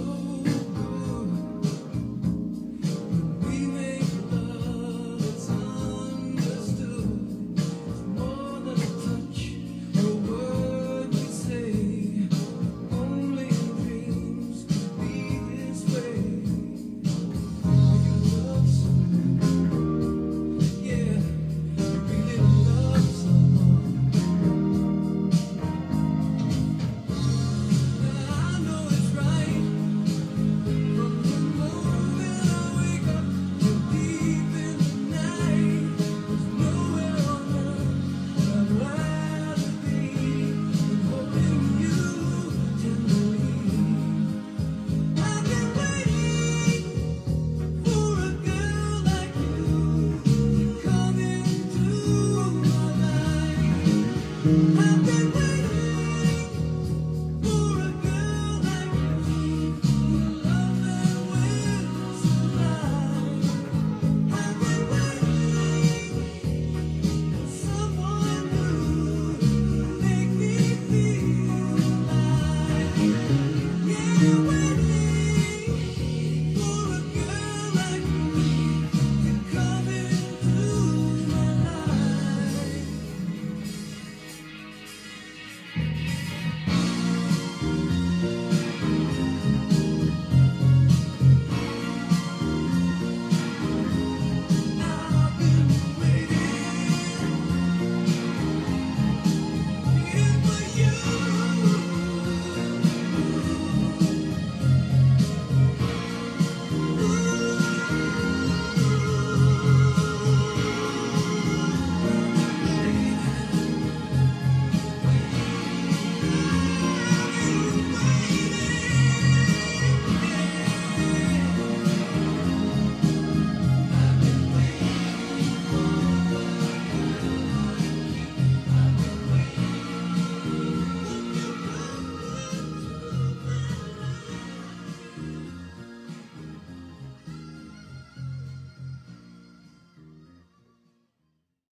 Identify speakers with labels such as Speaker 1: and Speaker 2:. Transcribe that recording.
Speaker 1: Oh.